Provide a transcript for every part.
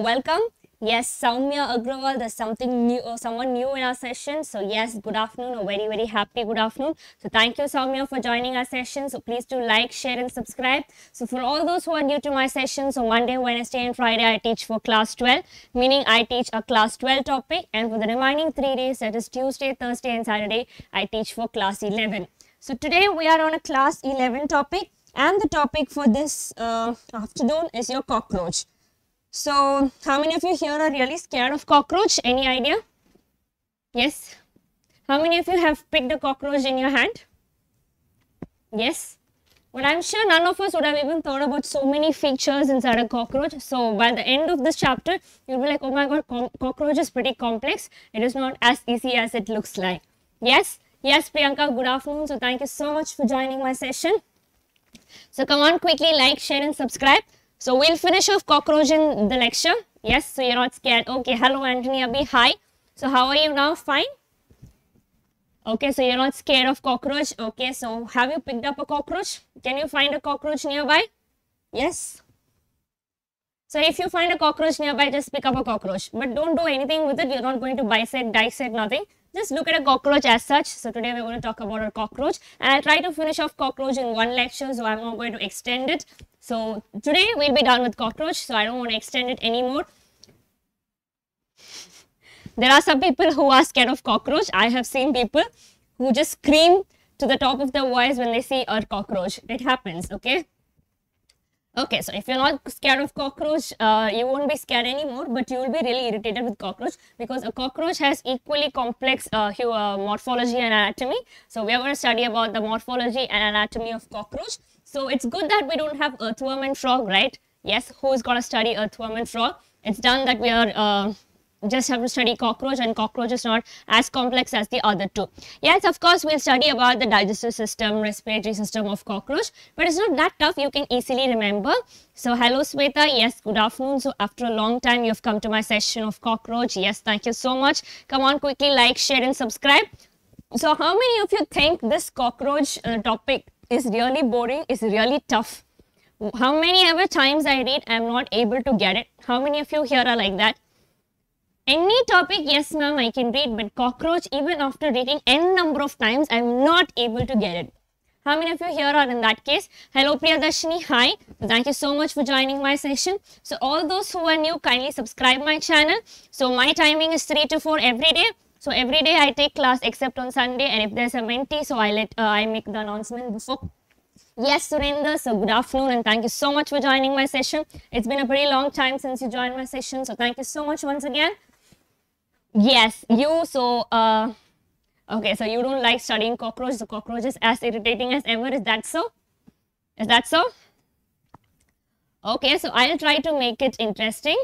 welcome. Yes, Soumya Agrawal, there's something new, or someone new in our session. So yes, good afternoon, a very, very happy good afternoon. So thank you, Soumya, for joining our session. So please do like, share and subscribe. So for all those who are new to my session, so Monday, Wednesday and Friday, I teach for class 12, meaning I teach a class 12 topic. And for the remaining three days, that is Tuesday, Thursday and Saturday, I teach for class 11. So today we are on a class 11 topic and the topic for this uh, afternoon is your cockroach. So, how many of you here are really scared of cockroach? Any idea? Yes? How many of you have picked a cockroach in your hand? Yes? But I'm sure none of us would have even thought about so many features inside a cockroach. So, by the end of this chapter, you'll be like, oh my god, cockroach is pretty complex. It is not as easy as it looks like. Yes? Yes, Priyanka, good afternoon. So, thank you so much for joining my session. So, come on, quickly like, share and subscribe. So we'll finish off cockroach in the lecture. Yes, so you're not scared. Okay, hello Anthony Abhi. Hi. So how are you now? Fine? Okay, so you're not scared of cockroach. Okay, so have you picked up a cockroach? Can you find a cockroach nearby? Yes. So if you find a cockroach nearby, just pick up a cockroach. But don't do anything with it. You're not going to bisect, dissect, nothing. Just look at a cockroach as such. So today we're going to talk about a cockroach. And I'll try to finish off cockroach in one lecture. So I'm not going to extend it. So today we'll be done with cockroach. So I don't want to extend it anymore. There are some people who are scared of cockroach. I have seen people who just scream to the top of their voice when they see a cockroach. It happens, okay? Okay, so if you're not scared of cockroach, uh, you won't be scared anymore, but you will be really irritated with cockroach because a cockroach has equally complex uh, uh, morphology and anatomy. So we are going to study about the morphology and anatomy of cockroach. So it's good that we don't have earthworm and frog, right? Yes, who's going to study earthworm and frog? It's done that we are uh, just have to study cockroach and cockroach is not as complex as the other two. Yes, of course, we'll study about the digestive system, respiratory system of cockroach, but it's not that tough. You can easily remember. So, hello, Sweta. Yes, good afternoon. So, after a long time, you've come to my session of cockroach. Yes, thank you so much. Come on, quickly like, share and subscribe. So, how many of you think this cockroach uh, topic is really boring, is really tough. How many ever times I read, I am not able to get it. How many of you here are like that? Any topic, yes ma'am, I can read, but cockroach, even after reading n number of times, I am not able to get it. How many of you here are in that case? Hello Priyadashini, hi. Thank you so much for joining my session. So all those who are new, kindly subscribe my channel. So my timing is 3 to 4 every day. So every day I take class except on Sunday and if there's a mentee, so I let uh, I make the announcement before. Yes, Surinder. So good afternoon and thank you so much for joining my session. It's been a pretty long time since you joined my session. So thank you so much once again. Yes, you. So, uh, okay, so you don't like studying cockroaches. The cockroach is as irritating as ever. Is that so? Is that so? Okay, so I'll try to make it interesting.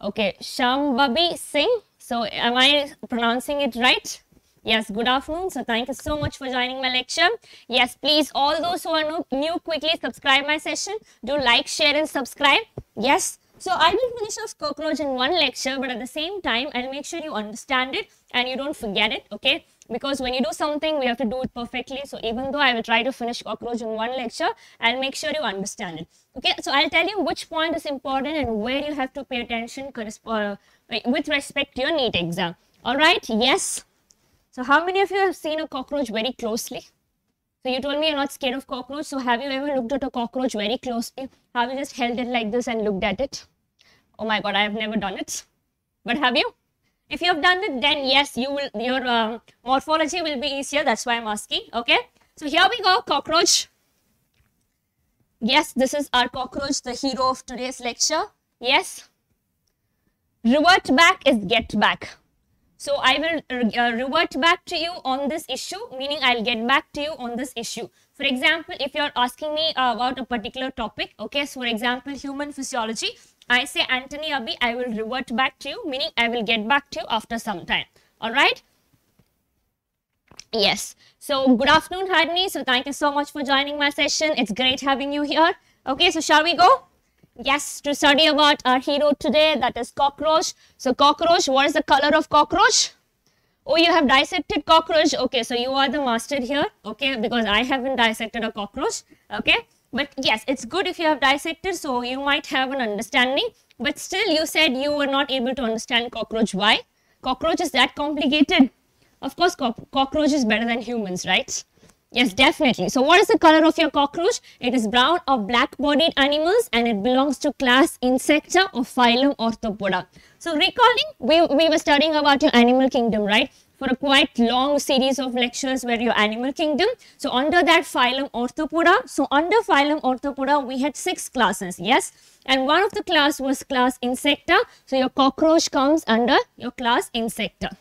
Okay, Shambhavi Singh. So am I pronouncing it right? Yes, good afternoon. So thank you so much for joining my lecture. Yes, please, all those who are new, new quickly subscribe my session. Do like, share and subscribe. Yes. So I will finish off cockroach in one lecture, but at the same time, I'll make sure you understand it and you don't forget it, okay? Because when you do something, we have to do it perfectly. So even though I will try to finish cockroach in one lecture, I'll make sure you understand it. Okay, so I'll tell you which point is important and where you have to pay attention uh, with respect to your NEET exam. All right, yes. So how many of you have seen a cockroach very closely? So you told me you're not scared of cockroach. So have you ever looked at a cockroach very closely? Have you just held it like this and looked at it? Oh my God, I have never done it. But have you? If you have done it, then yes, you will. Your uh, morphology will be easier. That's why I'm asking. Okay. So here we go, cockroach. Yes, this is our cockroach, the hero of today's lecture. Yes. Revert back is get back. So I will uh, revert back to you on this issue, meaning I'll get back to you on this issue. For example, if you're asking me uh, about a particular topic, okay, so for example, human physiology, I say Anthony Abhi, I will revert back to you, meaning I will get back to you after some time. All right. Yes. So good afternoon, Harini. So thank you so much for joining my session. It's great having you here. Okay, so shall we go? Yes, to study about our hero today, that is cockroach. So cockroach, what is the color of cockroach? Oh, you have dissected cockroach. Okay, so you are the master here. Okay, because I haven't dissected a cockroach. Okay, but yes, it's good if you have dissected, so you might have an understanding But still, you said you were not able to understand cockroach. Why? Cockroach is that complicated? Of course, co cockroach is better than humans, right? Yes, definitely. So what is the color of your cockroach? It is brown or black-bodied animals and it belongs to class Insecta or phylum Arthropoda. So recalling, we, we were studying about your animal kingdom, right? For a quite long series of lectures where your animal kingdom. So under that phylum Arthropoda, so under phylum Arthropoda, we had six classes, yes? And one of the class was class Insecta. So your cockroach comes under your class Insecta.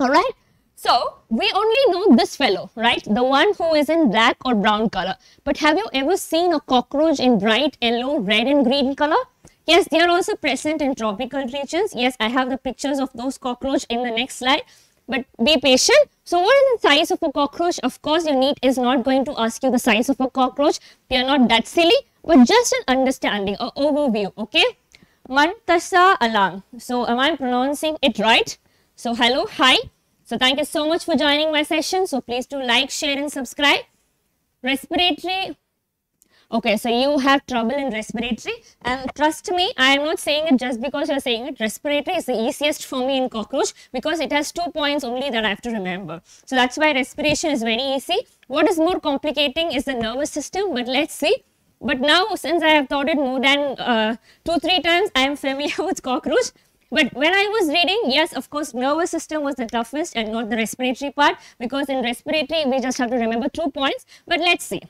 Alright? So, we only know this fellow, right? The one who is in black or brown color. But have you ever seen a cockroach in bright yellow, red and green color? Yes, they are also present in tropical regions. Yes, I have the pictures of those cockroach in the next slide. But be patient. So, what is the size of a cockroach? Of course, your NEET is not going to ask you the size of a cockroach. They are not that silly, but just an understanding, or overview, okay? Mantasa alang. So, am I pronouncing it right? So, hello, hi. So thank you so much for joining my session. So please do like, share and subscribe. Respiratory. Okay, so you have trouble in respiratory and trust me, I am not saying it just because you are saying it. Respiratory is the easiest for me in cockroach because it has two points only that I have to remember. So that's why respiration is very easy. What is more complicating is the nervous system, but let's see. But now since I have taught it more than uh, two, three times, I am familiar with cockroach. But when I was reading, yes, of course, nervous system was the toughest and not the respiratory part because in respiratory, we just have to remember two points. But let's see.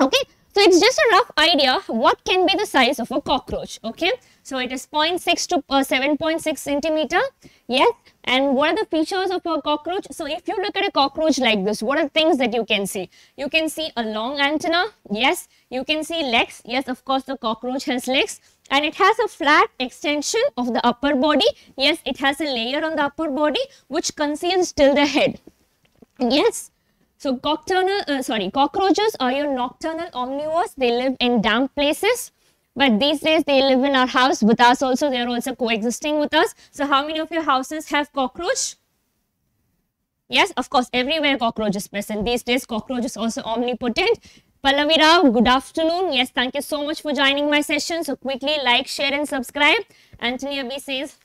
Okay, so it's just a rough idea what can be the size of a cockroach. Okay, so it is 0.6 to uh, 7.6 centimeter. Yes, and what are the features of a cockroach? So if you look at a cockroach like this, what are things that you can see? You can see a long antenna. Yes, you can see legs. Yes, of course, the cockroach has legs and it has a flat extension of the upper body. Yes, it has a layer on the upper body which conceals till the head. Yes. So nocturnal, uh, sorry, cockroaches are your nocturnal omnivores. They live in damp places. But these days they live in our house with us also. They are also coexisting with us. So how many of your houses have cockroach? Yes, of course, everywhere cockroach is present. These days cockroach is also omnipotent. Pallavi Rao, good afternoon. Yes, thank you so much for joining my session. So quickly like, share and subscribe. Anthony Abhi says,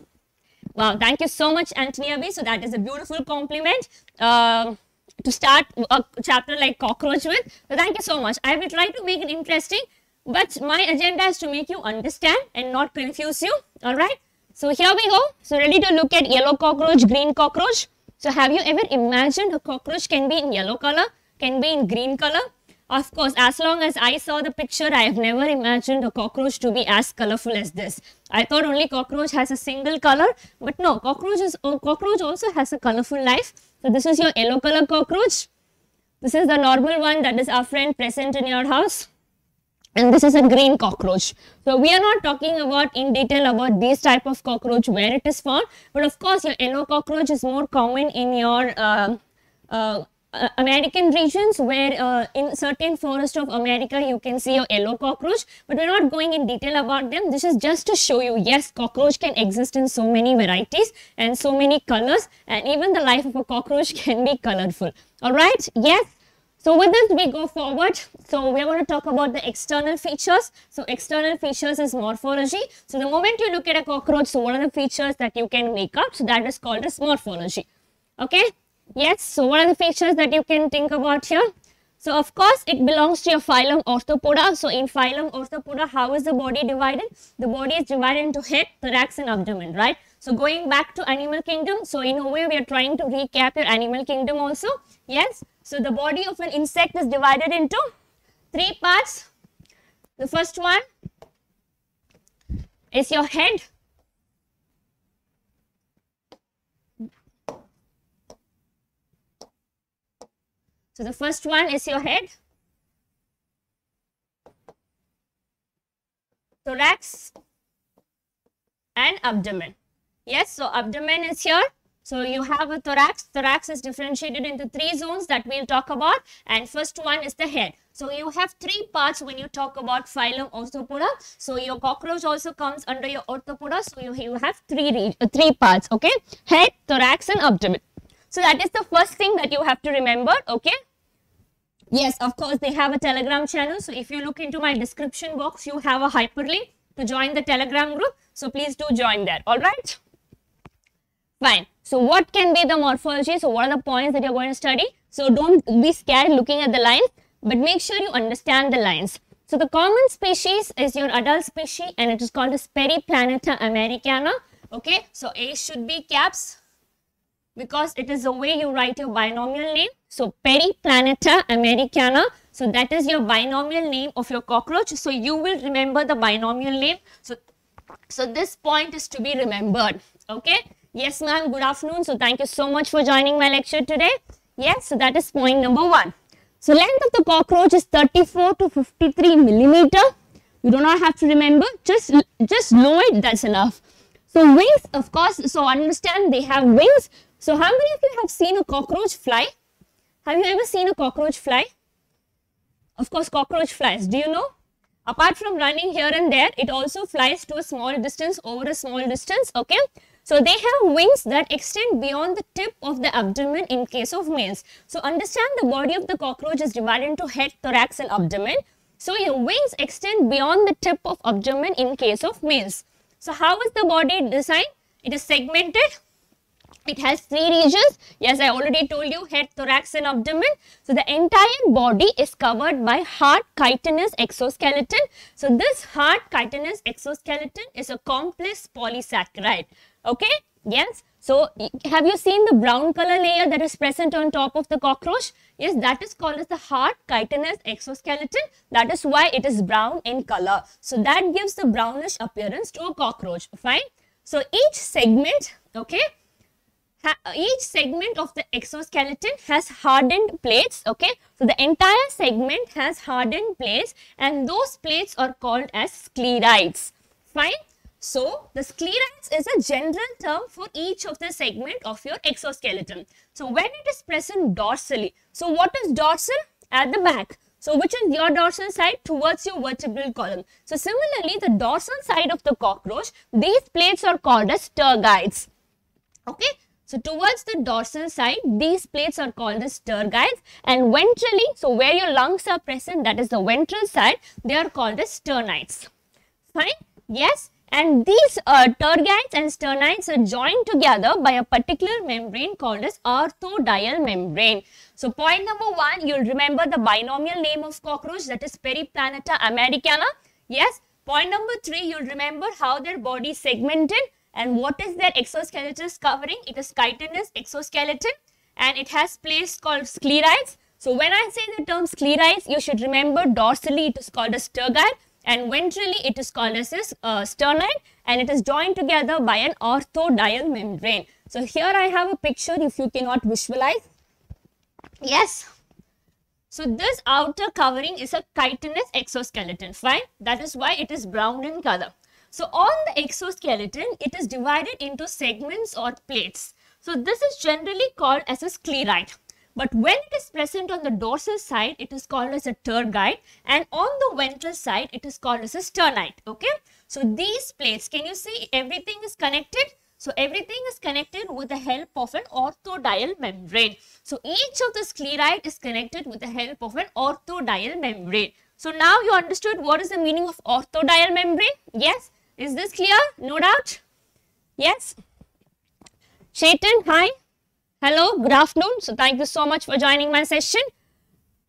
wow, thank you so much Anthony Abhi. So that is a beautiful compliment uh, to start a chapter like cockroach with. So thank you so much. I will try to make it interesting. But my agenda is to make you understand and not confuse you. Alright. So here we go. So ready to look at yellow cockroach, green cockroach. So have you ever imagined a cockroach can be in yellow color, can be in green color, of course, as long as I saw the picture, I have never imagined a cockroach to be as colorful as this. I thought only cockroach has a single color, but no, cockroach, is, oh, cockroach also has a colorful life. So this is your yellow color cockroach. This is the normal one that is our friend present in your house. And this is a green cockroach. So we are not talking about in detail about this type of cockroach where it is found. But of course, your yellow cockroach is more common in your uh, uh, uh, American regions where uh, in certain forest of America you can see a yellow cockroach but we're not going in detail about them. This is just to show you yes cockroach can exist in so many varieties and so many colors and even the life of a cockroach can be colorful. All right? Yes? So with this we go forward. So we're going to talk about the external features. So external features is morphology. So the moment you look at a cockroach so what are the features that you can make up? So that is called as morphology. Okay Yes, so what are the features that you can think about here? So of course it belongs to your phylum Arthropoda. So in phylum Arthropoda, how is the body divided? The body is divided into head, thorax and abdomen, right? So going back to animal kingdom, so in a way we are trying to recap your animal kingdom also. Yes, so the body of an insect is divided into three parts. The first one is your head, So the first one is your head, thorax and abdomen. Yes, so abdomen is here. So you have a thorax. Thorax is differentiated into three zones that we'll talk about. And first one is the head. So you have three parts when you talk about phylum Arthropoda. So your cockroach also comes under your Arthropoda. So you, you have three, uh, three parts, okay? Head, thorax and abdomen. So that is the first thing that you have to remember, okay? Yes, of course, they have a telegram channel. So if you look into my description box, you have a hyperlink to join the telegram group. So please do join there. All right. Fine. So what can be the morphology? So what are the points that you're going to study? So don't be scared looking at the lines, but make sure you understand the lines. So the common species is your adult species and it is called as Periplaneta americana. Okay, so A should be caps because it is the way you write your binomial name. So Periplaneta americana. So that is your binomial name of your cockroach. So you will remember the binomial name. So, so this point is to be remembered. Okay. Yes, ma'am. Good afternoon. So thank you so much for joining my lecture today. Yes, so that is point number one. So length of the cockroach is 34 to 53 millimeter. You do not have to remember. Just, just know it. That's enough. So wings, of course. So understand they have wings. So how many of you have seen a cockroach fly? Have you ever seen a cockroach fly? Of course, cockroach flies. Do you know? Apart from running here and there, it also flies to a small distance over a small distance. Okay. So they have wings that extend beyond the tip of the abdomen in case of males. So understand the body of the cockroach is divided into head, thorax and abdomen. So your wings extend beyond the tip of abdomen in case of males. So how is the body designed? It is segmented. It has three regions. Yes, I already told you head, thorax and abdomen. So the entire body is covered by hard chitinous exoskeleton. So this hard chitinous exoskeleton is a complex polysaccharide. Okay. Yes. So have you seen the brown color layer that is present on top of the cockroach? Yes, that is called as the hard chitinous exoskeleton. That is why it is brown in color. So that gives the brownish appearance to a cockroach. Fine. So each segment, okay, each segment of the exoskeleton has hardened plates okay so the entire segment has hardened plates and those plates are called as sclerites fine so, the sclerites is a general term for each of the segment of your exoskeleton. So, when it is present dorsally, so what is dorsal? At the back. So, which is your dorsal side towards your vertebral column. So, similarly, the dorsal side of the cockroach, these plates are called as tergites. Okay. So, towards the dorsal side, these plates are called the tergites and ventrally, so where your lungs are present, that is the ventral side, they are called the sternites. Fine? Yes. And these uh, tergites and sternites are joined together by a particular membrane called as arthrodial membrane. So point number one, you'll remember the binomial name of cockroach that is Periplaneta americana. Yes. Point number three, you'll remember how their body segmented and what is their exoskeleton covering. It is chitinous exoskeleton and it has place called sclerites. So when I say the term sclerites, you should remember dorsally it is called a tergite and ventrally it is called as uh, sternite and it is joined together by an arthrodial membrane. So here I have a picture if you cannot visualize. Yes. So this outer covering is a chitinous exoskeleton, fine. That is why it is brown in color. So on the exoskeleton, it is divided into segments or plates. So this is generally called as a sclerite. But when it is present on the dorsal side, it is called as a tergite and on the ventral side, it is called as a sternite. Okay. So these plates, can you see everything is connected? So everything is connected with the help of an arthrodial membrane. So each of the sclerite is connected with the help of an arthrodial membrane. So now you understood what is the meaning of arthrodial membrane? Yes. Is this clear? No doubt? Yes. Chetan, hi. Hello, good afternoon. So thank you so much for joining my session.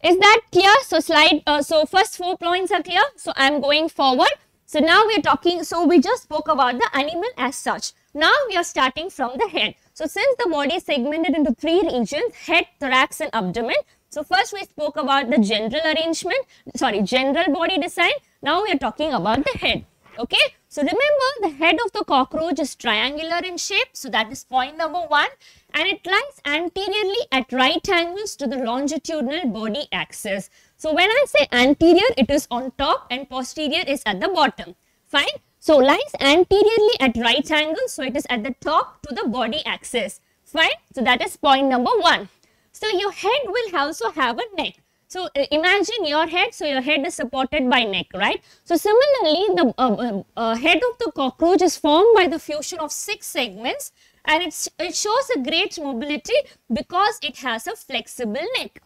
Is that clear? So slide, uh, so first four points are clear. So I'm going forward. So now we are talking, so we just spoke about the animal as such. Now we are starting from the head. So since the body is segmented into three regions, head, thorax and abdomen. So first we spoke about the general arrangement, sorry, general body design. Now we are talking about the head. Okay. So remember the head of the cockroach is triangular in shape. So that is point number one and it lies anteriorly at right angles to the longitudinal body axis. So when I say anterior, it is on top and posterior is at the bottom. Fine. So lies anteriorly at right angles. So it is at the top to the body axis. Fine. So that is point number one. So your head will also have a neck. So imagine your head, so your head is supported by neck, right? So similarly, the uh, uh, uh head of the cockroach is formed by the fusion of six segments and it shows a great mobility because it has a flexible neck.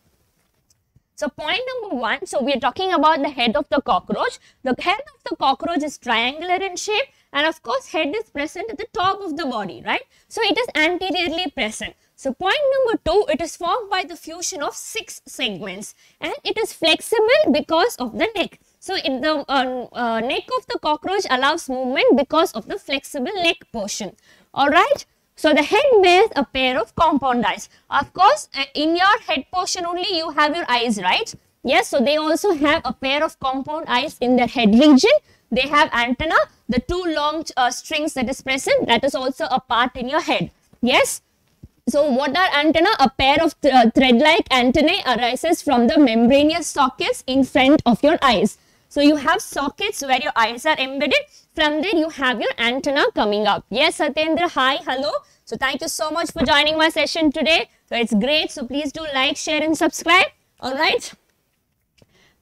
So point number one, so we are talking about the head of the cockroach. The head of the cockroach is triangular in shape and of course head is present at the top of the body, right? So it is anteriorly present. So point number two, it is formed by the fusion of six segments and it is flexible because of the neck. So in the uh, uh, neck of the cockroach allows movement because of the flexible neck portion. Alright. So the head bears a pair of compound eyes. Of course, uh, in your head portion only you have your eyes, right? Yes, so they also have a pair of compound eyes in their head region. They have antenna, the two long uh, strings that is present, that is also a part in your head. Yes. So what are antenna? A pair of th uh, thread-like antennae arises from the membranous sockets in front of your eyes. So you have sockets where your eyes are embedded. From there you have your antenna coming up. Yes, Satyendra, hi, hello. So thank you so much for joining my session today. So it's great. So please do like, share and subscribe. Alright.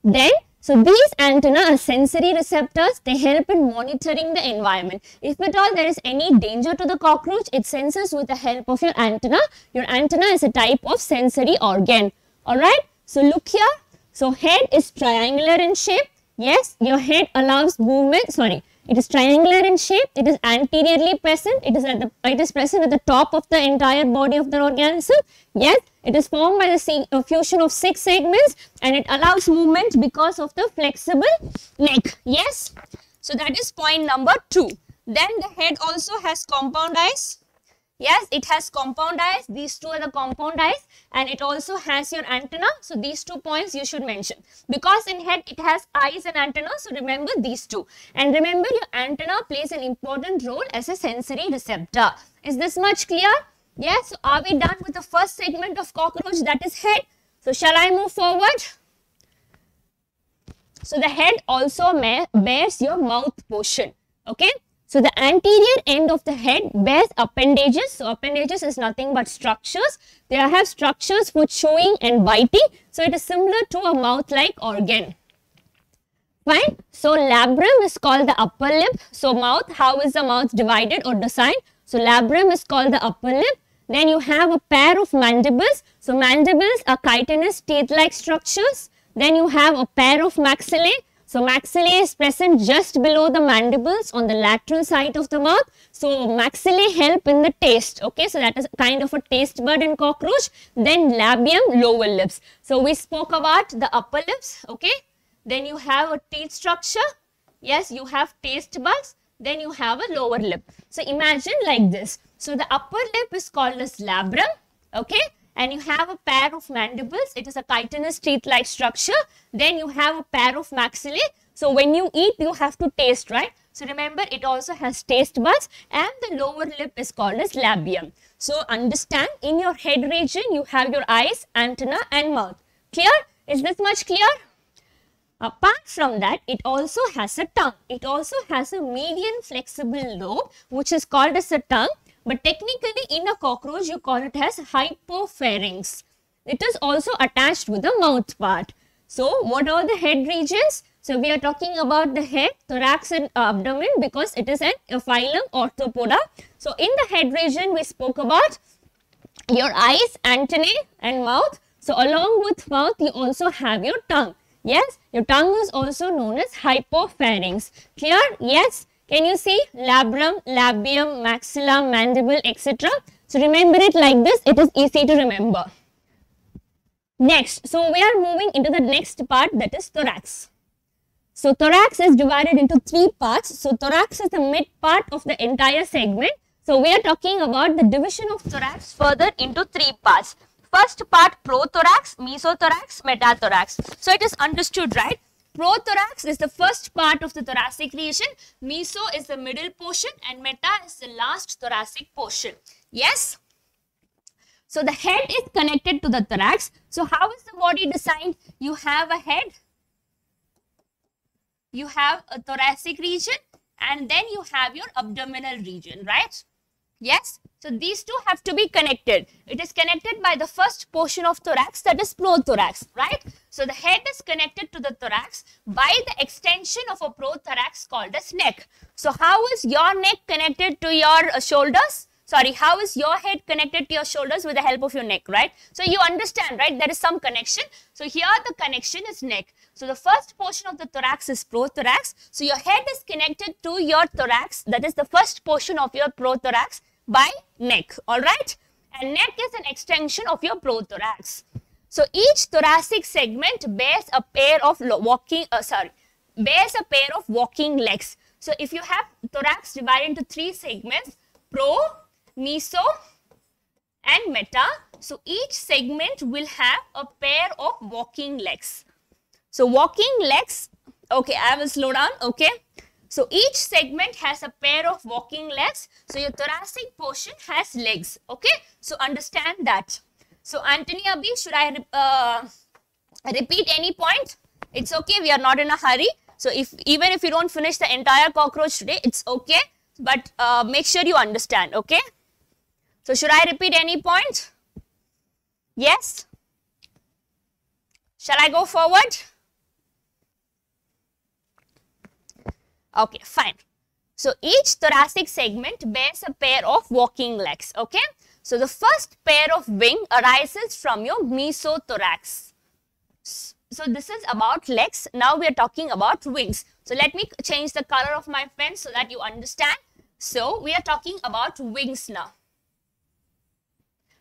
Then, so these antenna are sensory receptors. They help in monitoring the environment. If at all there is any danger to the cockroach, it senses with the help of your antenna. Your antenna is a type of sensory organ. Alright. So look here. So head is triangular in shape. Yes, your head allows movement. Sorry, it is triangular in shape. It is anteriorly present. It is at the it is present at the top of the entire body of the organism. Yes, it is formed by the uh, fusion of six segments and it allows movement because of the flexible neck. Yes, so that is point number two. Then the head also has compound eyes Yes, it has compound eyes. These two are the compound eyes and it also has your antenna. So, these two points you should mention. Because in head it has eyes and antenna. So, remember these two. And remember your antenna plays an important role as a sensory receptor. Is this much clear? Yes. So, are we done with the first segment of cockroach that is head? So, shall I move forward? So, the head also bears your mouth portion. Okay. So the anterior end of the head bears appendages. So appendages is nothing but structures. They have structures for chewing and biting. So it is similar to a mouth-like organ. Fine. So labrum is called the upper lip. So mouth, how is the mouth divided or designed? So labrum is called the upper lip. Then you have a pair of mandibles. So mandibles are chitinous teeth-like structures. Then you have a pair of maxillae. So maxillae is present just below the mandibles on the lateral side of the mouth. So maxillae help in the taste. Okay, so that is kind of a taste bud in cockroach. Then labium, lower lips. So we spoke about the upper lips. Okay, then you have a teeth structure. Yes, you have taste buds. Then you have a lower lip. So imagine like this. So the upper lip is called as labrum. Okay, and you have a pair of mandibles. It is a chitinous teeth-like structure. Then you have a pair of maxillae. So when you eat, you have to taste, right? So remember, it also has taste buds and the lower lip is called as labium. So understand, in your head region, you have your eyes, antenna and mouth. Clear? Is this much clear? Apart from that, it also has a tongue. It also has a median flexible lobe, which is called as a tongue. But technically in a cockroach, you call it as hypopharynx. It is also attached with the mouth part. So what are the head regions? So we are talking about the head, thorax and abdomen because it is an phylum Arthropoda. So in the head region, we spoke about your eyes, antennae and mouth. So along with mouth, you also have your tongue. Yes, your tongue is also known as hypopharynx. Clear? Yes. Can you see labrum, labium, maxilla, mandible, etc. So remember it like this. It is easy to remember. Next, so we are moving into the next part that is thorax. So thorax is divided into three parts. So thorax is the mid part of the entire segment. So we are talking about the division of thorax further into three parts. First part prothorax, mesothorax, metathorax. So it is understood, right? Prothorax is the first part of the thoracic region, meso is the middle portion and meta is the last thoracic portion. Yes? So the head is connected to the thorax. So how is the body designed? You have a head, you have a thoracic region and then you have your abdominal region, right? Yes? So these two have to be connected. It is connected by the first portion of thorax that is prothorax, right? So the head is connected to the thorax by the extension of a prothorax called as neck. So how is your neck connected to your uh, shoulders? sorry, how is your head connected to your shoulders with the help of your neck, right? So you understand, right? There is some connection. So here the connection is neck. So the first portion of the thorax is prothorax. So your head is connected to your thorax. That is the first portion of your prothorax by neck, all right? And neck is an extension of your prothorax. So each thoracic segment bears a pair of walking, uh, sorry, bears a pair of walking legs. So if you have thorax divided into three segments, pro, meso and meta. So each segment will have a pair of walking legs. So walking legs, okay, I will slow down, okay. So each segment has a pair of walking legs. So your thoracic portion has legs, okay. So understand that. So Anthony Abhi, should I uh, repeat any point? It's okay, we are not in a hurry. So if even if you don't finish the entire cockroach today, it's okay. But uh, make sure you understand, okay? So should I repeat any point? Yes? Shall I go forward? Okay, fine. So each thoracic segment bears a pair of walking legs, okay? So the first pair of wing arises from your mesothorax. So this is about legs. Now we are talking about wings. So let me change the color of my pen so that you understand. So we are talking about wings now.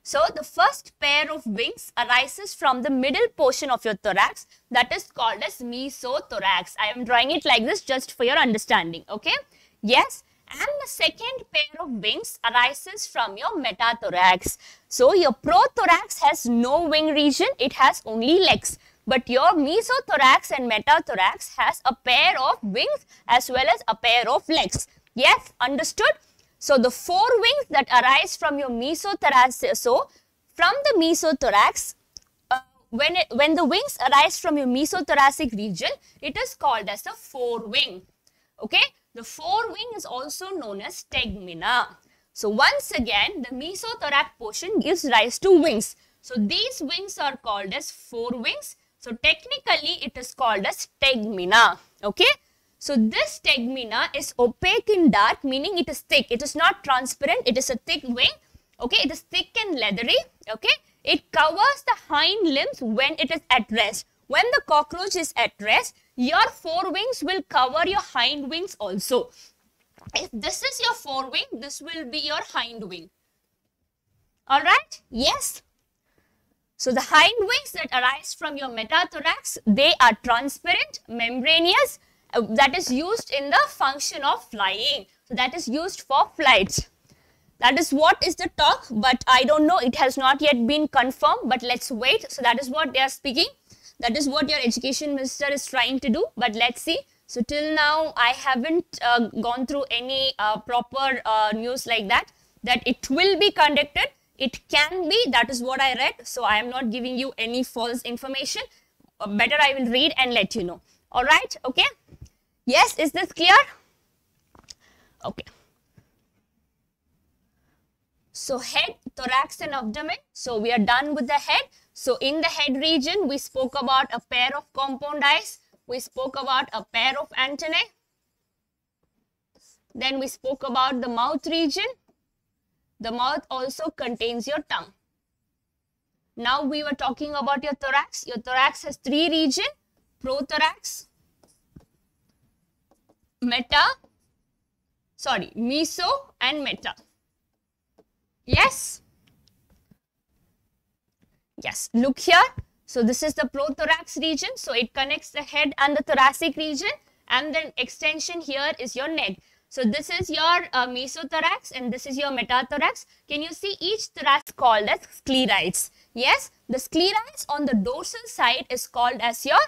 So the first pair of wings arises from the middle portion of your thorax that is called as mesothorax. I am drawing it like this just for your understanding. Okay. Yes. And the second pair of wings arises from your metathorax. So your prothorax has no wing region. It has only legs. But your mesothorax and metathorax has a pair of wings as well as a pair of legs. Yes, understood? So the four wings that arise from your mesothorax, so from the mesothorax, uh, when, it, when the wings arise from your mesothoracic region, it is called as the forewing. Okay, the forewing is also known as tegmina. So once again, the mesothorax portion gives rise to wings. So these wings are called as four wings. So technically, it is called as tegmina. Okay. So this tegmina is opaque in dark, meaning it is thick. It is not transparent. It is a thick wing. Okay, it is thick and leathery. Okay, it covers the hind limbs when it is at rest. When the cockroach is at rest, your forewings will cover your hind wings also. If this is your forewing, this will be your hind wing. Alright? Yes. So the hind wings that arise from your metathorax, they are transparent, membranous, uh, that is used in the function of flying. So that is used for flight. That is what is the talk, but I don't know. It has not yet been confirmed, but let's wait. So that is what they are speaking. That is what your education minister is trying to do, but let's see. So till now, I haven't uh, gone through any uh, proper uh, news like that, that it will be conducted. It can be, that is what I read. So I am not giving you any false information. Uh, better I will read and let you know. All right, okay. Yes, is this clear? Okay. So head, thorax and abdomen. So we are done with the head. So in the head region, we spoke about a pair of compound eyes. We spoke about a pair of antennae. Then we spoke about the mouth region. The mouth also contains your tongue. Now we were talking about your thorax. Your thorax has three regions, prothorax, meta, sorry, meso and meta. Yes? Yes, look here. So this is the prothorax region. So it connects the head and the thoracic region and then extension here is your neck. So this is your uh, mesothorax and this is your metathorax. Can you see each thorax called as sclerites? Yes, the sclerites on the dorsal side is called as your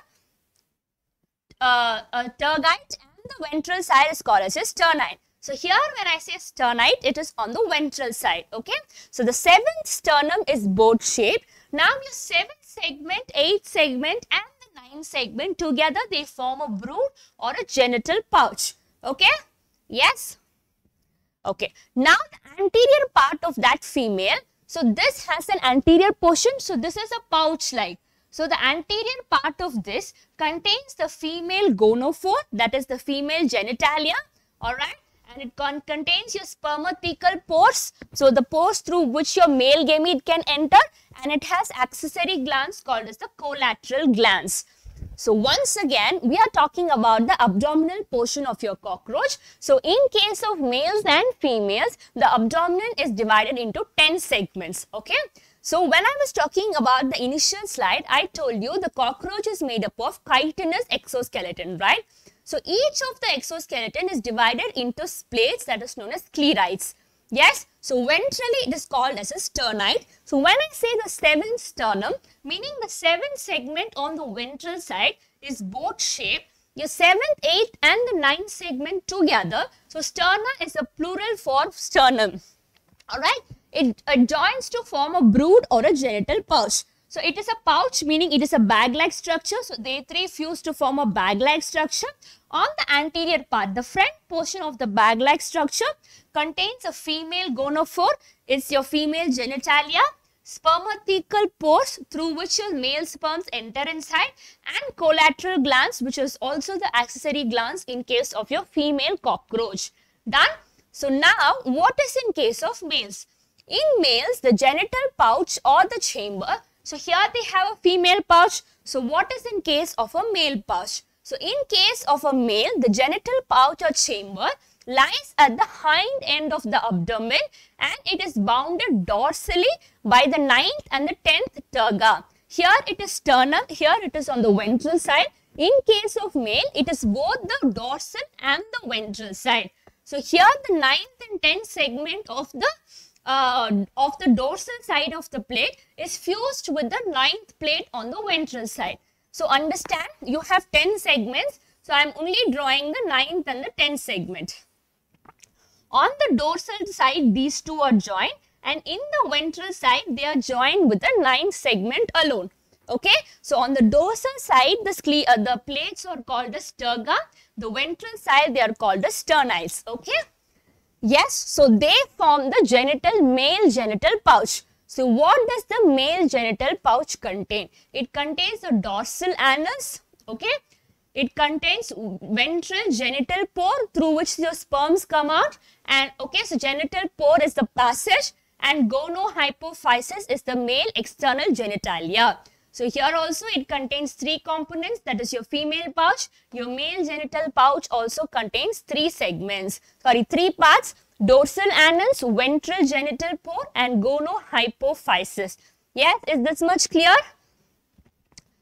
uh, uh, tergite the ventral side is called as sternite. So here when I say sternite, it is on the ventral side, okay? So the seventh sternum is boat shaped. Now your seventh segment, eighth segment and the ninth segment together they form a brood or a genital pouch, okay? Yes? Okay. Now the anterior part of that female, so this has an anterior portion, so this is a pouch like. So the anterior part of this contains the female gonopore, that is the female genitalia, alright. and it con contains your spermathecal pores. So the pores through which your male gamete can enter and it has accessory glands called as the collateral glands. So once again, we are talking about the abdominal portion of your cockroach. So in case of males and females, the abdomen is divided into 10 segments. Okay. So when I was talking about the initial slide, I told you the cockroach is made up of chitinous exoskeleton, right? So each of the exoskeleton is divided into plates that is known as sclerites. Yes, so ventrally it is called as a sternite. So when I say the seventh sternum, meaning the seventh segment on the ventral side is boat shaped. Your seventh, eighth and the ninth segment together. So sterna is a plural for sternum. Alright, it, it joins to form a brood or a genital pouch. So it is a pouch meaning it is a bag-like structure. So they three fuse to form a bag-like structure. On the anterior part, the front portion of the bag-like structure contains a female gonopore. It's your female genitalia, spermathecal pores through which your male sperms enter inside and collateral glands which is also the accessory glands in case of your female cockroach. Done? So now what is in case of males? In males, the genital pouch or the chamber, so here they have a female pouch. So what is in case of a male pouch? So in case of a male, the genital pouch or chamber lies at the hind end of the abdomen and it is bounded dorsally by the ninth and the tenth terga. Here it is sternum, here it is on the ventral side. In case of male, it is both the dorsal and the ventral side. So here the ninth and tenth segment of the uh, of the dorsal side of the plate is fused with the ninth plate on the ventral side. So understand you have 10 segments. So I am only drawing the ninth and the 10th segment. On the dorsal side these two are joined and in the ventral side they are joined with the ninth segment alone. Okay, so on the dorsal side the, uh, the plates are called as terga, the ventral side they are called as sternites. Okay. Yes, so they form the genital male genital pouch. So what does the male genital pouch contain? It contains the dorsal anus, okay? It contains ventral genital pore through which your sperms come out and okay, so genital pore is the passage and gonohypophysis is the male external genitalia. So here also it contains three components that is your female pouch. Your male genital pouch also contains three segments. Sorry, three parts. Dorsal anus, ventral genital pore and gonohypophysis. Yes, is this much clear?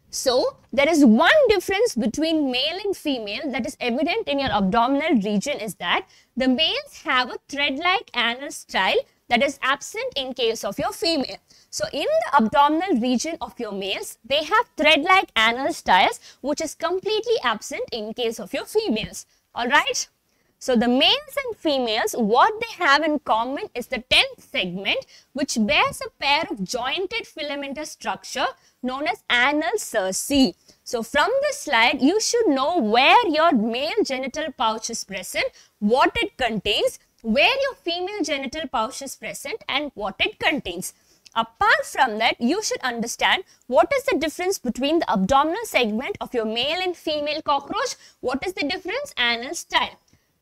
So, there is one difference between male and female that is evident in your abdominal region is that the males have a thread-like anal style that is absent in case of your female. So in the abdominal region of your males, they have thread-like anal styles which is completely absent in case of your females. Alright? So the males and females, what they have in common is the 10th segment which bears a pair of jointed filamentous structure known as anal cerci. So from this slide, you should know where your male genital pouch is present, what it contains, where your female genital pouch is present and what it contains. Apart from that, you should understand what is the difference between the abdominal segment of your male and female cockroach. What is the difference? Anal style.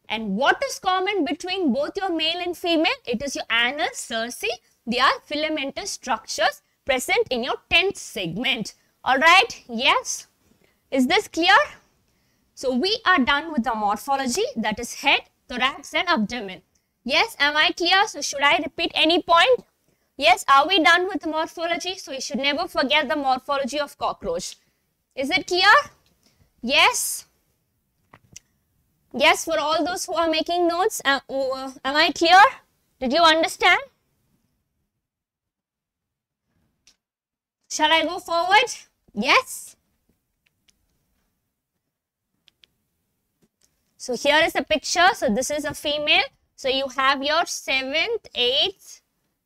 And what is common between both your male and female? It is your anal cerci. They are filamentous structures present in your 10th segment. Alright, yes. Is this clear? So we are done with the morphology that is head, thorax and abdomen. Yes, am I clear? So should I repeat any point? Yes, are we done with morphology? So you should never forget the morphology of cockroach. Is it clear? Yes. Yes, for all those who are making notes, uh, uh, am I clear? Did you understand? Shall I go forward? Yes. So here is a picture. So this is a female. So you have your seventh, eighth,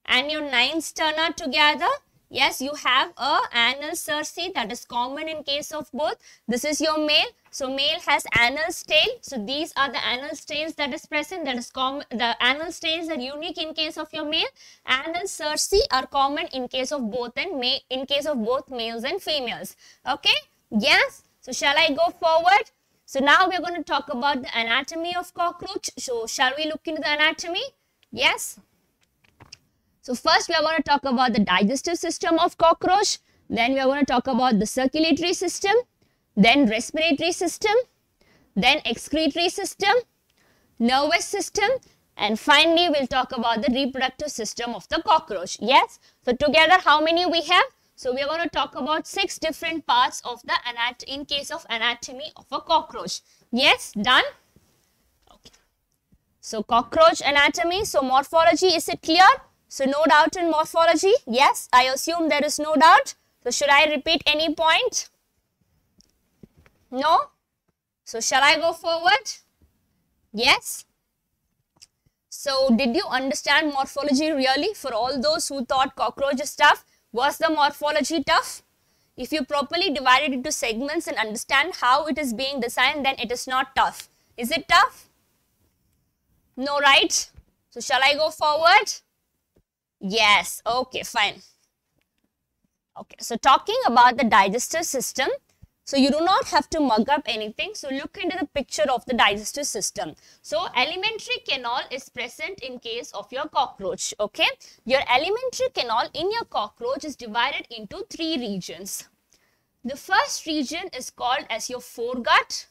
and your ninth sterna together. Yes, you have a anal cerci that is common in case of both. This is your male. So male has anal style. So these are the anal styles that is present. That is common. The anal styles are unique in case of your male. Anal cerci are common in case of both and in case of both males and females. Okay. Yes. So shall I go forward? So now we're going to talk about the anatomy of cockroach. So shall we look into the anatomy? Yes. So first we are going to talk about the digestive system of cockroach. Then we are going to talk about the circulatory system, then respiratory system, then excretory system, nervous system, and finally we'll talk about the reproductive system of the cockroach. Yes. So together how many we have? So we are going to talk about six different parts of the anat in case of anatomy of a cockroach. Yes, done? Okay. So cockroach anatomy. So morphology, is it clear? So no doubt in morphology. Yes, I assume there is no doubt. So should I repeat any point? No? So shall I go forward? Yes. So did you understand morphology really for all those who thought cockroach stuff? Was the morphology tough? If you properly divide it into segments and understand how it is being designed, then it is not tough. Is it tough? No, right? So shall I go forward? Yes. Okay, fine. Okay, so talking about the digestive system, so you do not have to mug up anything. So look into the picture of the digestive system. So alimentary canal is present in case of your cockroach. Okay. Your alimentary canal in your cockroach is divided into three regions. The first region is called as your foregut.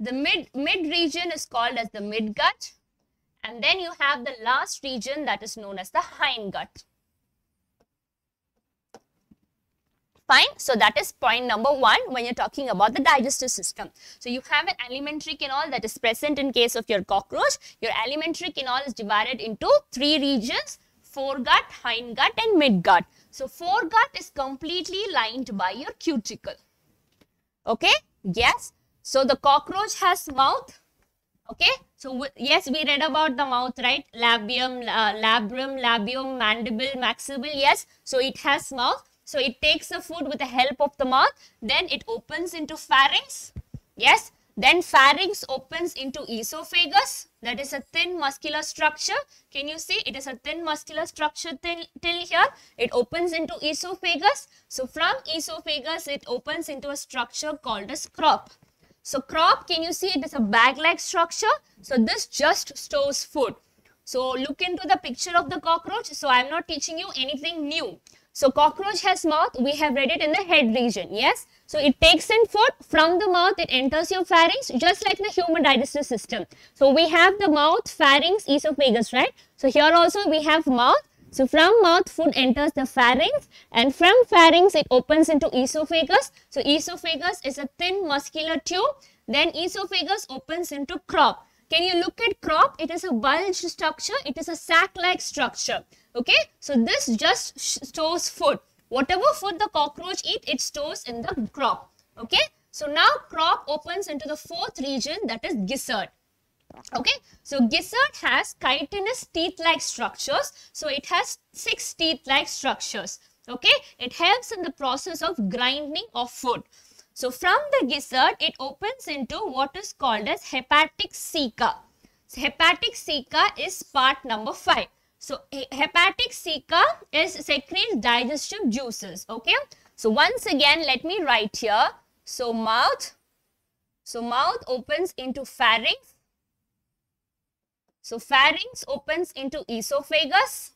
The mid, mid region is called as the midgut. And then you have the last region that is known as the hindgut. Fine. So that is point number one when you're talking about the digestive system. So you have an alimentary canal that is present in case of your cockroach. Your alimentary canal is divided into three regions, foregut, hindgut and midgut. So foregut is completely lined by your cuticle. Okay. Yes. So the cockroach has mouth. Okay. So yes, we read about the mouth, right? Labium, uh, labrum, labium, mandible, maxible. Yes. So it has mouth. So it takes the food with the help of the mouth. Then it opens into pharynx. Yes. Then pharynx opens into esophagus. That is a thin muscular structure. Can you see? It is a thin muscular structure till, till here. It opens into esophagus. So from esophagus, it opens into a structure called as crop. So crop, can you see it is a bag-like structure? So this just stores food. So look into the picture of the cockroach. So I'm not teaching you anything new. So cockroach has mouth, we have read it in the head region, yes. So it takes in food from the mouth, it enters your pharynx just like the human digestive system. So we have the mouth, pharynx, esophagus, right. So here also we have mouth. So from mouth, food enters the pharynx and from pharynx, it opens into esophagus. So esophagus is a thin muscular tube. Then esophagus opens into crop. Can you look at crop? It is a bulge structure. It is a sac-like structure. Okay, so this just stores food. Whatever food the cockroach eat, it stores in the crop. Okay, so now crop opens into the fourth region that is gizzard. Okay, so gizzard has chitinous teeth-like structures. So it has six teeth-like structures. Okay, it helps in the process of grinding of food. So from the gizzard, it opens into what is called as hepatic ceca. So hepatic ceca is part number 5. So hepatic ceca is secretes digestive juices. Okay. So once again, let me write here. So mouth. So mouth opens into pharynx. So pharynx opens into esophagus.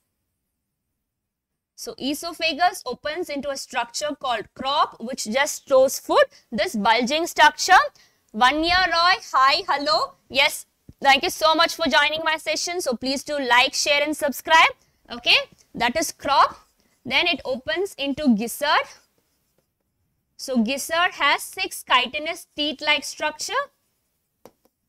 So esophagus opens into a structure called crop which just stores food. This bulging structure. Vanya Roy, hi, hello. Yes, Thank you so much for joining my session. So please do like, share and subscribe. Okay, that is crop. Then it opens into gizzard. So gizzard has six chitinous teeth-like structure.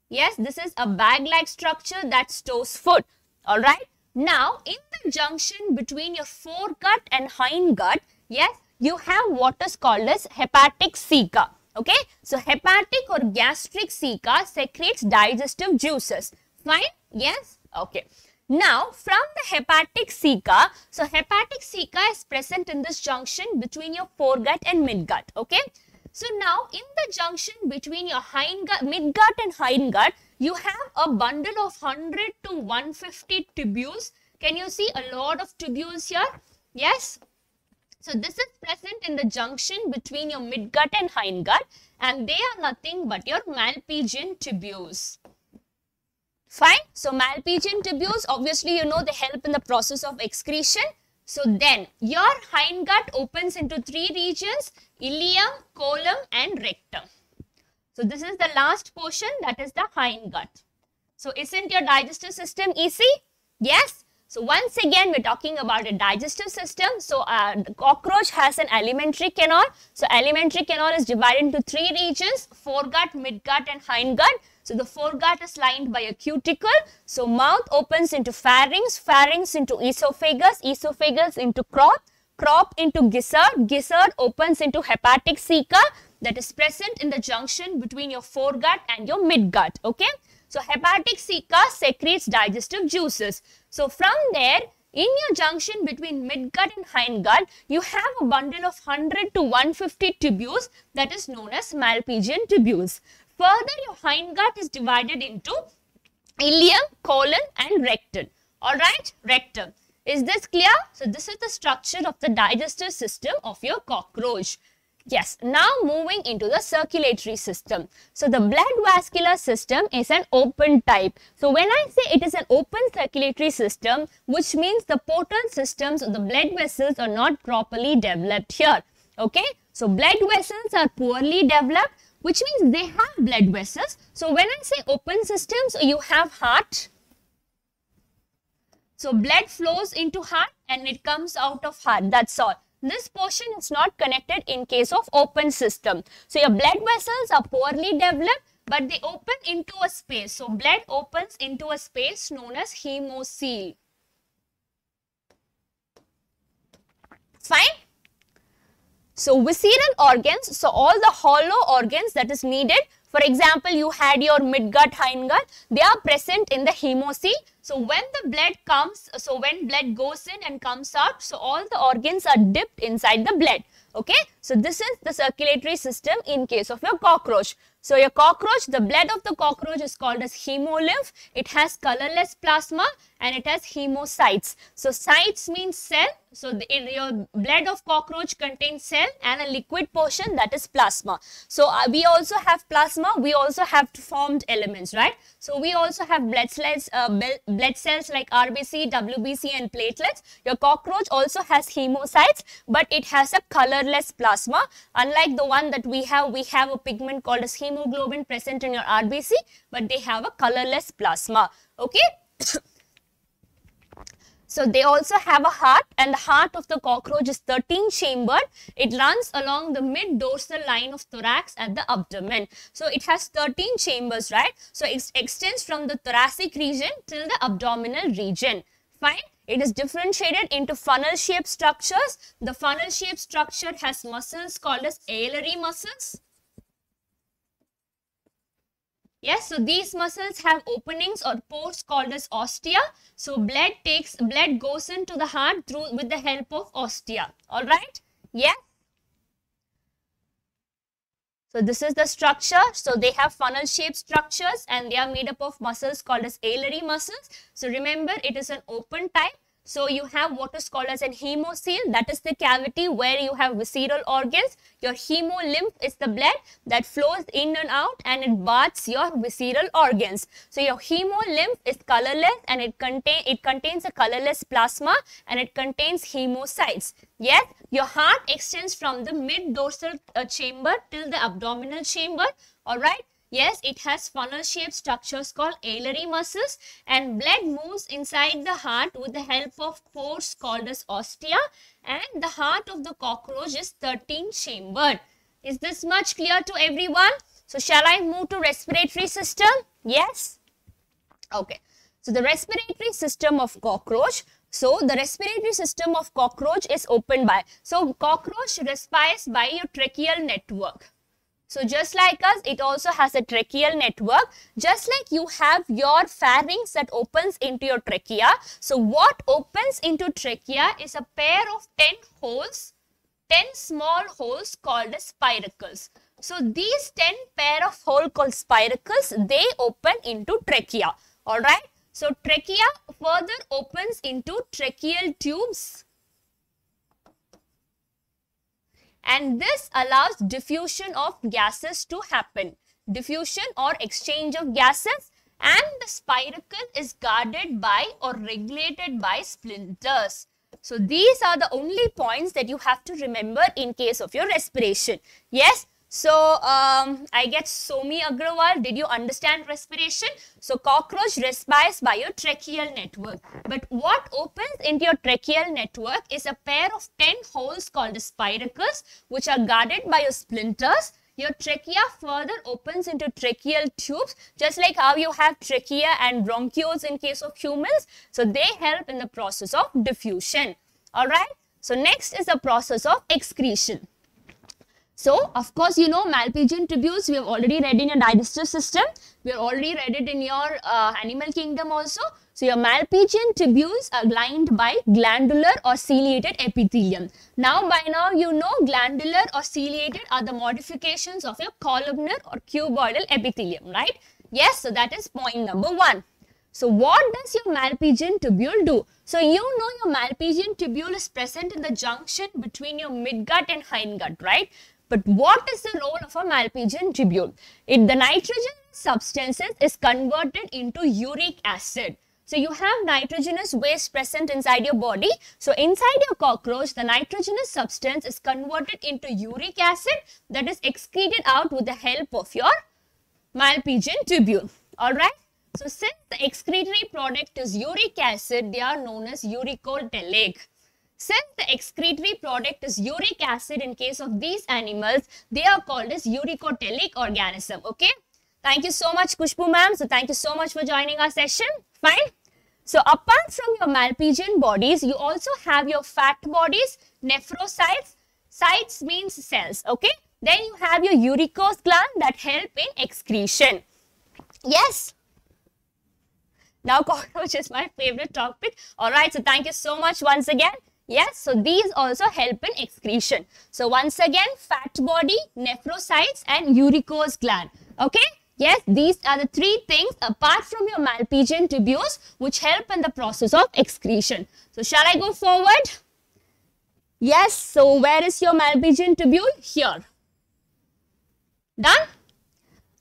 Yes, this is a bag-like structure that stores food. Alright. Now, in the junction between your foregut and hindgut, yes, you have what is called as hepatic ceca. Okay. So, hepatic or gastric ceca secretes digestive juices. Fine? Yes? Okay. Now, from the hepatic ceca, so hepatic ceca is present in this junction between your foregut and midgut. Okay. So, now in the junction between your hindgut, midgut and hindgut, you have a bundle of 100 to 150 tubules. Can you see a lot of tubules here? Yes. So this is present in the junction between your midgut and hindgut and they are nothing but your Malpighian tubules. Fine. So Malpighian tubules, obviously you know they help in the process of excretion. So then your hindgut opens into three regions, ileum, colon and rectum. So this is the last portion that is the hindgut. So isn't your digestive system easy? Yes. So once again, we're talking about a digestive system. So uh, cockroach has an alimentary canal. So alimentary canal is divided into three regions, foregut, midgut and hindgut. So the foregut is lined by a cuticle. So mouth opens into pharynx, pharynx into esophagus, esophagus into crop, crop into gizzard, gizzard opens into hepatic ceca that is present in the junction between your foregut and your midgut. Okay. So hepatic ceca secretes digestive juices. So from there, in your junction between midgut and hindgut, you have a bundle of 100 to 150 tubules that is known as Malpighian tubules. Further, your hindgut is divided into ileum, colon and rectum. Alright, rectum. Is this clear? So, this is the structure of the digestive system of your cockroach. Yes, now moving into the circulatory system. So the blood vascular system is an open type. So when I say it is an open circulatory system, which means the portal systems of the blood vessels are not properly developed here. Okay, so blood vessels are poorly developed, which means they have blood vessels. So when I say open systems, you have heart. So blood flows into heart and it comes out of heart. That's all. This portion is not connected in case of open system. So your blood vessels are poorly developed but they open into a space. So blood opens into a space known as hemocoel. Fine. So visceral organs, so all the hollow organs that is needed for example, you had your midgut, hindgut, they are present in the hemocoel. So when the blood comes, so when blood goes in and comes out, so all the organs are dipped inside the blood. Okay, so this is the circulatory system in case of your cockroach. So your cockroach, the blood of the cockroach is called as hemolymph. It has colorless plasma and it has hemocytes. So cytes means cell. So the, your blood of cockroach contains cell and a liquid portion that is plasma. So uh, we also have plasma. We also have formed elements, right? So we also have blood cells, uh, blood cells like RBC, WBC and platelets. Your cockroach also has hemocytes, but it has a colorless plasma. Unlike the one that we have, we have a pigment called as hemoglobin present in your RBC, but they have a colorless plasma. Okay. So they also have a heart and the heart of the cockroach is 13 chambered. It runs along the mid dorsal line of thorax at the abdomen. So it has 13 chambers, right? So it extends from the thoracic region till the abdominal region. Fine. It is differentiated into funnel shaped structures. The funnel shaped structure has muscles called as alary muscles. Yes, so these muscles have openings or pores called as ostia. So blood takes blood goes into the heart through with the help of ostia. All right? Yes. So this is the structure. So they have funnel shaped structures and they are made up of muscles called as alary muscles. So remember it is an open type. So you have what is called as an hemocoel, that is the cavity where you have visceral organs. Your hemolymph is the blood that flows in and out and it baths your visceral organs. So your hemolymph is colorless and it, contain, it contains a colorless plasma and it contains hemocytes. Yes, your heart extends from the mid dorsal uh, chamber till the abdominal chamber. Alright. Yes, it has funnel-shaped structures called alary muscles and blood moves inside the heart with the help of pores called as ostia and the heart of the cockroach is 13 chambered. Is this much clear to everyone? So shall I move to respiratory system? Yes? Okay. So the respiratory system of cockroach. So the respiratory system of cockroach is opened by. So cockroach respires by your tracheal network. So just like us, it also has a tracheal network. Just like you have your pharynx that opens into your trachea. So what opens into trachea is a pair of 10 holes, 10 small holes called as spiracles. So these 10 pair of holes called spiracles, they open into trachea. Alright. So trachea further opens into tracheal tubes and this allows diffusion of gases to happen. Diffusion or exchange of gases and the spiracle is guarded by or regulated by sphincters. So these are the only points that you have to remember in case of your respiration. Yes, so um, I get Somi Agrawal, did you understand respiration? So cockroach respires by your tracheal network. But what opens into your tracheal network is a pair of 10 holes called the spiracles which are guarded by your sphincters your trachea further opens into tracheal tubes just like how you have trachea and bronchioles in case of humans. So they help in the process of diffusion. Alright. So next is the process of excretion. So, of course, you know Malpighian tubules we have already read in your digestive system. We have already read it in your uh, animal kingdom also. So, your Malpighian tubules are lined by glandular or ciliated epithelium. Now, by now, you know glandular or ciliated are the modifications of your columnar or cuboidal epithelium, right? Yes, so that is point number one. So, what does your Malpighian tubule do? So, you know your Malpighian tubule is present in the junction between your midgut and hindgut, right? But what is the role of a Malpighian tubule? It, the nitrogen substances is converted into uric acid. So you have nitrogenous waste present inside your body. So inside your cockroach, the nitrogenous substance is converted into uric acid that is excreted out with the help of your Malpighian tubule. Alright. So since the excretory product is uric acid, they are known as uricotelic. Since the excretory product is uric acid in case of these animals, they are called as uricotelic organism. Okay. Thank you so much Kushbu ma'am. So thank you so much for joining our session. Fine. So apart from your Malpighian bodies, you also have your fat bodies, nephrocytes. Cytes means cells. Okay. Then you have your uricose gland that help in excretion. Yes. Now cockroach is my favorite topic. Alright, so thank you so much once again. Yes, so these also help in excretion. So once again, fat body, nephrocytes and uricose gland. Okay? Yes, these are the three things apart from your Malpighian tubules which help in the process of excretion. So shall I go forward? Yes, so where is your Malpighian tubule? Here. Done?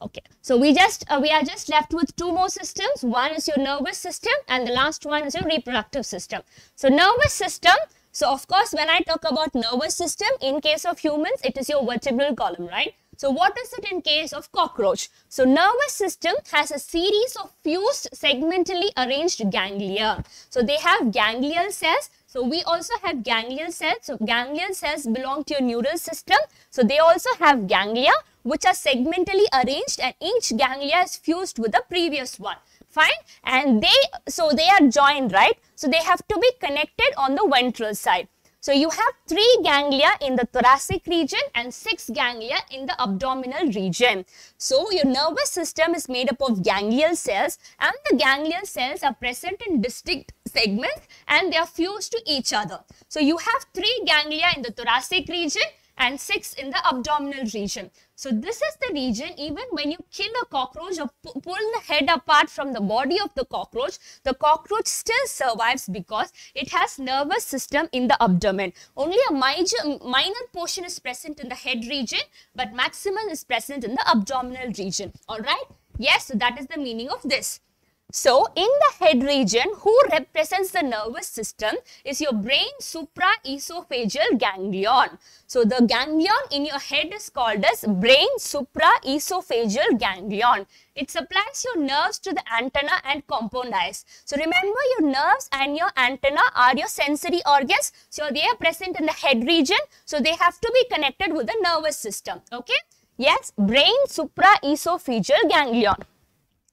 Okay, so we just uh, we are just left with two more systems. One is your nervous system and the last one is your reproductive system. So nervous system, so of course, when I talk about nervous system, in case of humans, it is your vertebral column, right? So what is it in case of cockroach? So nervous system has a series of fused segmentally arranged ganglia. So they have ganglial cells. So we also have ganglial cells. So ganglial cells belong to your neural system. So they also have ganglia which are segmentally arranged and each ganglia is fused with the previous one fine and they so they are joined right so they have to be connected on the ventral side so you have three ganglia in the thoracic region and six ganglia in the abdominal region. So your nervous system is made up of ganglial cells and the ganglial cells are present in distinct segments and they are fused to each other. So you have three ganglia in the thoracic region and 6 in the abdominal region. So this is the region even when you kill a cockroach or pull the head apart from the body of the cockroach, the cockroach still survives because it has nervous system in the abdomen. Only a major, minor portion is present in the head region but maximum is present in the abdominal region. Alright? Yes, so that is the meaning of this. So, in the head region, who represents the nervous system is your brain supraesophageal ganglion. So, the ganglion in your head is called as brain supraesophageal ganglion. It supplies your nerves to the antenna and compound eyes. So, remember your nerves and your antenna are your sensory organs. So, they are present in the head region. So, they have to be connected with the nervous system. Okay? Yes, brain supraesophageal ganglion.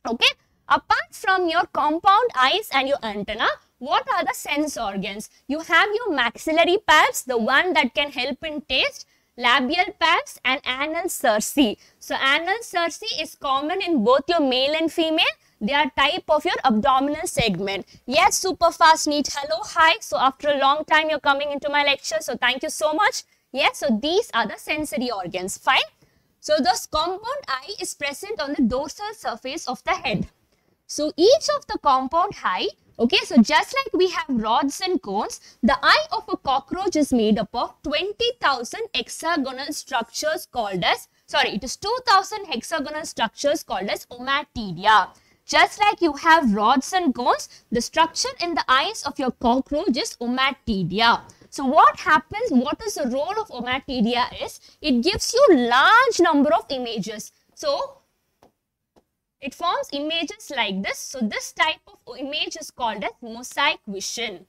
Okay? Apart from your compound eyes and your antenna, what are the sense organs? You have your maxillary palps, the one that can help in taste, labial palps and anal cerci. So anal cerci is common in both your male and female. They are type of your abdominal segment. Yes, super fast neat. Hello, hi. So after a long time, you're coming into my lecture. So thank you so much. Yes, so these are the sensory organs. Fine. So this compound eye is present on the dorsal surface of the head. So each of the compound eye Okay, so just like we have rods and cones, the eye of a cockroach is made up of 20,000 hexagonal structures called as, sorry, it is 2,000 hexagonal structures called as ommatidia. Just like you have rods and cones, the structure in the eyes of your cockroach is ommatidia. So what happens, what is the role of ommatidia is, it gives you large number of images. So it forms images like this. So this type of image is called as mosaic vision.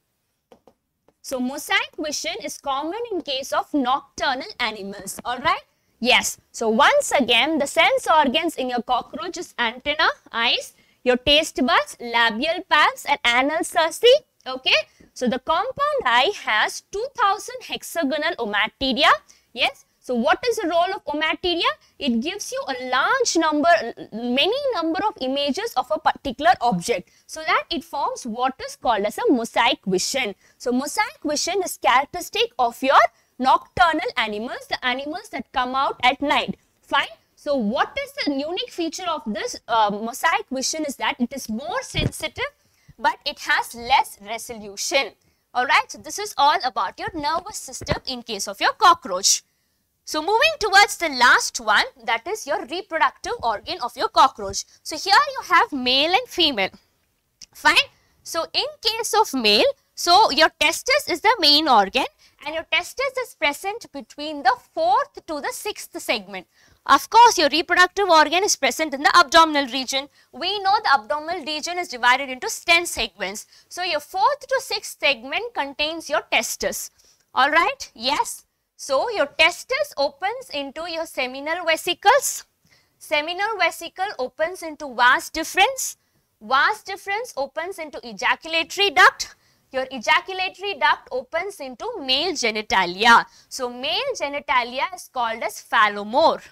So mosaic vision is common in case of nocturnal animals. Alright? Yes. So once again, the sense organs in your cockroach is antenna, eyes, your taste buds, labial palps and anal cerci. Okay. So the compound eye has 2000 hexagonal ommatidia. Yes. So what is the role of ommatidia? It gives you a large number, many number of images of a particular object so that it forms what is called as a mosaic vision. So mosaic vision is characteristic of your nocturnal animals, the animals that come out at night. Fine. So what is the unique feature of this uh, mosaic vision is that it is more sensitive but it has less resolution. Alright, so this is all about your nervous system in case of your cockroach. So moving towards the last one that is your reproductive organ of your cockroach. So here you have male and female. Fine. So in case of male, so your testis is the main organ and your testis is present between the fourth to the sixth segment. Of course, your reproductive organ is present in the abdominal region. We know the abdominal region is divided into 10 segments. So, your fourth to sixth segment contains your testis. Alright, yes. So, your testis opens into your seminal vesicles. Seminal vesicle opens into vas deferens. Vas deferens opens into ejaculatory duct. Your ejaculatory duct opens into male genitalia. So, male genitalia is called as phallomere.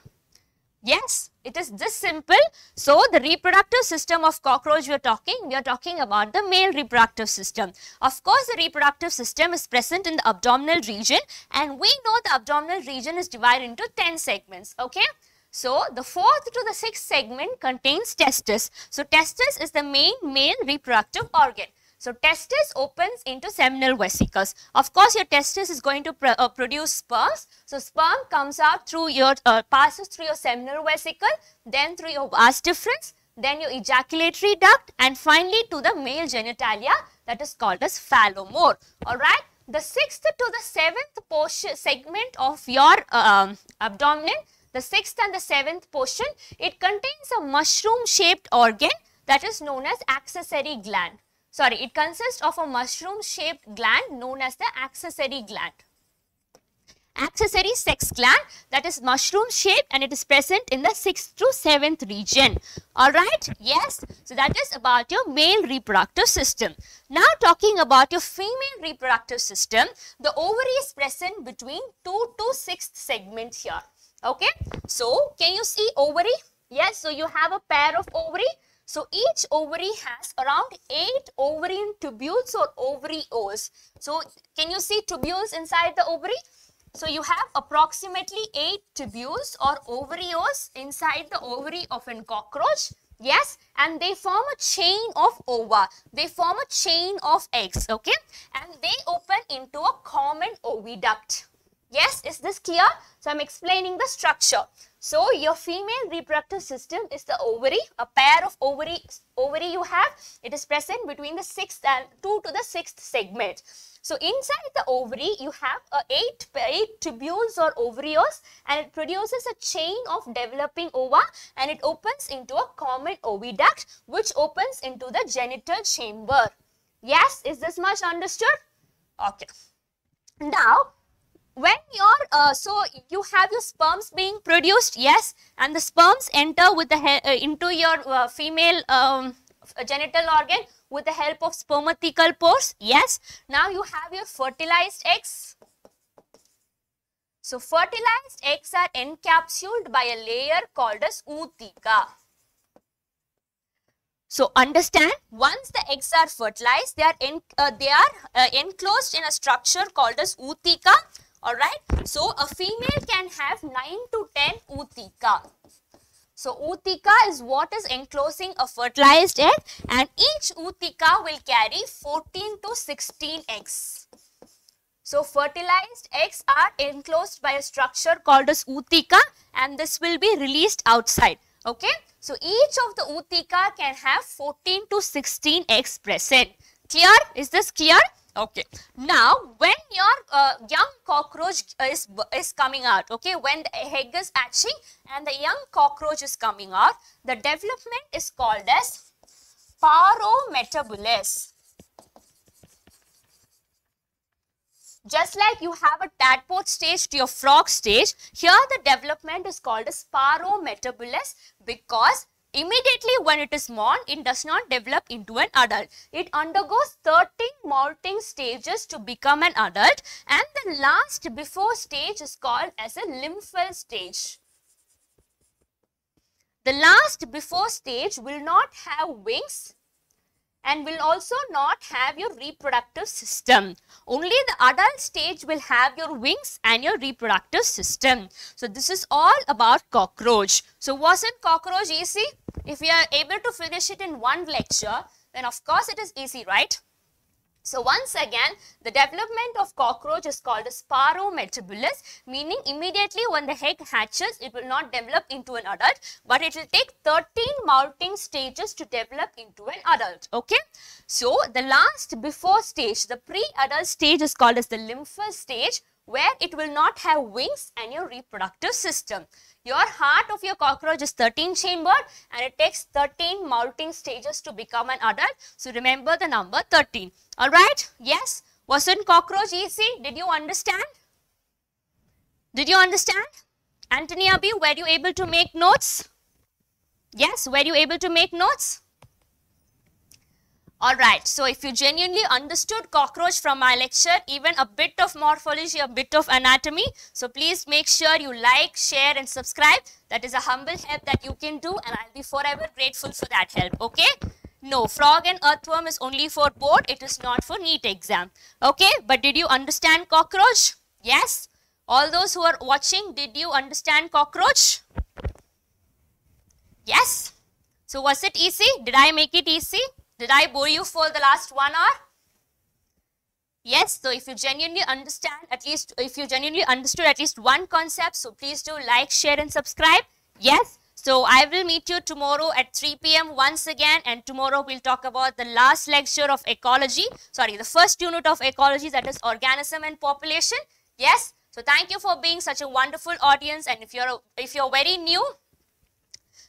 Yes, it is this simple. So, the reproductive system of cockroach we are talking, we are talking about the male reproductive system. Of course, the reproductive system is present in the abdominal region and we know the abdominal region is divided into 10 segments. Okay. So, the fourth to the sixth segment contains testis. So, testis is the main male reproductive organ. So, testis opens into seminal vesicles. Of course, your testis is going to pr uh, produce sperms. So, sperm comes out through your, uh, passes through your seminal vesicle, then through your vas deferens, then your ejaculatory duct and finally to the male genitalia that is called as phallomere. Alright. The sixth to the seventh portion segment of your uh, abdomen, the sixth and the seventh portion, it contains a mushroom shaped organ that is known as accessory gland sorry, it consists of a mushroom shaped gland known as the accessory gland. Accessory sex gland that is mushroom shaped and it is present in the 6th to 7th region. Alright, yes. So that is about your male reproductive system. Now talking about your female reproductive system, the ovary is present between 2 to 6th segment here. Okay, so can you see ovary? Yes, so you have a pair of ovary so each ovary has around 8 ovarian tubules or ovarioles. So can you see tubules inside the ovary? So you have approximately 8 tubules or ovarioles inside the ovary of a cockroach. Yes, and they form a chain of ova. They form a chain of eggs, okay? And they open into a common oviduct. Yes, is this clear? So I'm explaining the structure. So your female reproductive system is the ovary, a pair of ovary, ovary you have. It is present between the sixth and two to the sixth segment. So inside the ovary, you have a eight, eight tubules or ovarioles and it produces a chain of developing ova and it opens into a common oviduct which opens into the genital chamber. Yes, is this much understood? Okay. Now, when your uh, so you have your sperms being produced yes and the sperms enter with the uh, into your uh, female um, genital organ with the help of spermatophores yes. Now you have your fertilized eggs. So fertilized eggs are encapsulated by a layer called as ootheca so understand once the eggs are fertilized they are uh, they are uh, enclosed in a structure called as ootheca Alright. So, a female can have 9 to 10 ootheca. So ootheca is what is enclosing a fertilized egg and each ootheca will carry 14 to 16 eggs. So fertilized eggs are enclosed by a structure called as ootheca and this will be released outside. Okay. So each of the ootheca can have 14 to 16 eggs present. Clear? Is this clear? Okay. Now, when your uh, young cockroach is, is coming out, okay, when the egg is hatching and the young cockroach is coming out, the development is called as paurometabolous. Just like you have a tadpole stage to your frog stage, here the development is called as paurometabolous because Immediately when it is born, it does not develop into an adult. It undergoes 13 molting stages to become an adult and the last before stage is called as a nymphal stage. The last before stage will not have wings and will also not have your reproductive system. Only the adult stage will have your wings and your reproductive system. So this is all about cockroach. So wasn't cockroach easy? If we are able to finish it in one lecture, then of course it is easy, right? So once again, the development of cockroach is called as paurometabolous, meaning immediately when the egg hatches, it will not develop into an adult, but it will take 13 molting stages to develop into an adult. Okay. So the last before stage, the pre-adult stage is called as the nymphal stage, where it will not have wings and your reproductive system. Your heart of your cockroach is 13 chambered and it takes 13 molting stages to become an adult. So remember the number 13. Alright? Yes? Wasn't cockroach easy? Did you understand? Did you understand? Anthony Abhi, were you able to make notes? Yes, were you able to make notes? Alright, so if you genuinely understood cockroach from my lecture, even a bit of morphology, a bit of anatomy, so please make sure you like, share and subscribe. That is a humble help that you can do and I'll be forever grateful for that help, okay? No, frog and earthworm is only for board, it is not for NEET exam. Okay, but did you understand cockroach? Yes? All those who are watching, did you understand cockroach? Yes? So was it easy? Did I make it easy? Did I bore you for the last one hour? Yes, so if you genuinely understand at least, if you genuinely understood at least one concept, so please do like, share and subscribe. Yes, so I will meet you tomorrow at 3 p.m. once again and tomorrow we'll talk about the last lecture of ecology, sorry, the first unit of ecology that is organism and population. Yes, so thank you for being such a wonderful audience and if you're, if you're very new,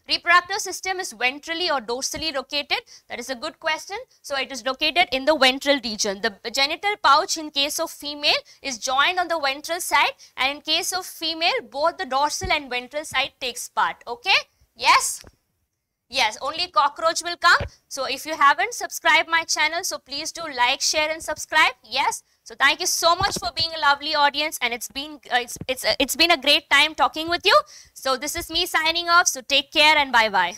Reproductive system is ventrally or dorsally located. That is a good question. So it is located in the ventral region. The genital pouch in case of female is joined on the ventral side and in case of female both the dorsal and ventral side takes part. Okay? Yes? Yes, only cockroach will come. So if you haven't subscribed my channel, so please do like, share and subscribe. Yes. So thank you so much for being a lovely audience and it's been uh, it's it's uh, it's been a great time talking with you. So this is me signing off. So take care and bye bye.